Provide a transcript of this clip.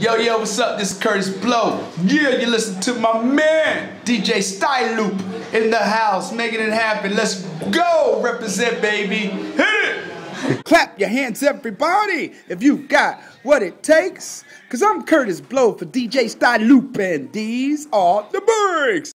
Yo, yo, what's up? This is Kurtis Blow. Yeah, you listen to my man, DJ Style in the house, making it happen. Let's go, represent, baby. Hit it! Clap your hands, everybody, if you got what it takes. Cause I'm Kurtis Blow for DJ Style and these are the breaks.